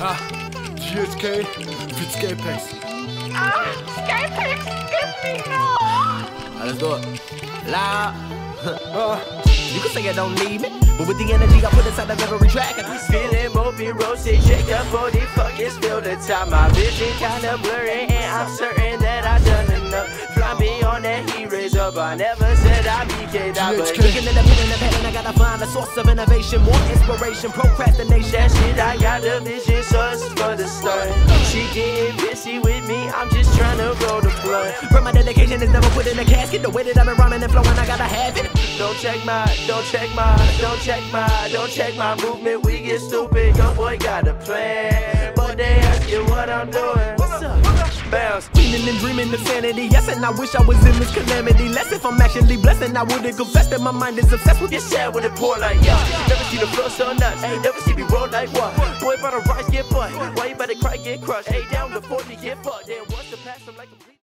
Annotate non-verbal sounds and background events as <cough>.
Ah, GHK, feat Scapekx. Ah, Skypex, give me more. let's do it. Loud. <laughs> Ah, You can say I don't need me, but with the energy I put inside of every track, I just Feeling mopey, roasted, shake up for the fuckers feel the time. My vision kinda blurry, and I'm certain that I done enough. Fly me on that heat raise up. I never said I'd be K dot, but GHK. Digging in the pit in the pen, I gotta find a source of innovation, more inspiration, procrastination. that shit I got the vision, so it's for the start. She getting busy with me, I'm just trying to roll the blunt. But my dedication is never put in a casket. The way that I've been rhyming and flowing, I gotta have it. Don't check my, don't check my, don't check my, don't check my movement. We get stupid. Young boy got a plan, but they ask you what I'm doing. What's. Dreaming and dreaming of sanity. Yes, and I wish I was in this calamity. Less if I'm actually blessed, and I wouldn't confess that my mind is obsessed with Get sad when it pour like yeah. Never see the flow so nuts. Hey, never see me roll like what? Boy, about to rise, get butt. Why you better cry, get crushed? Hey, down the 40, get fucked. Then once the pass, I'm like a